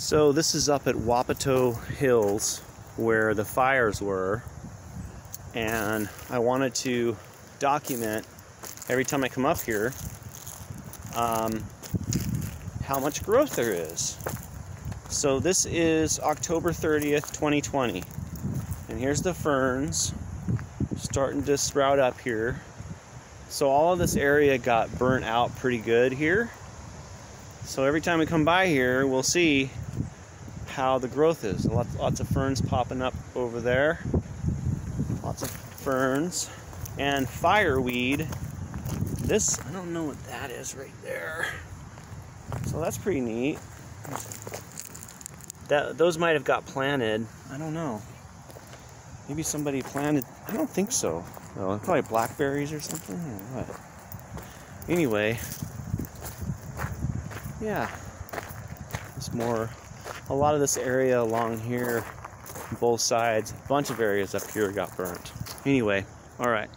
So this is up at Wapato Hills where the fires were and I wanted to document every time I come up here um, how much growth there is. So this is October 30th, 2020 and here's the ferns starting to sprout up here. So all of this area got burnt out pretty good here. So every time we come by here, we'll see how the growth is. Lots, lots of ferns popping up over there. Lots of ferns. And fireweed. This, I don't know what that is right there. So that's pretty neat. That Those might have got planted. I don't know. Maybe somebody planted, I don't think so. Oh, well, probably blackberries or something or. Anyway, yeah. It's more a lot of this area along here, both sides, a bunch of areas up here got burnt. Anyway, all right.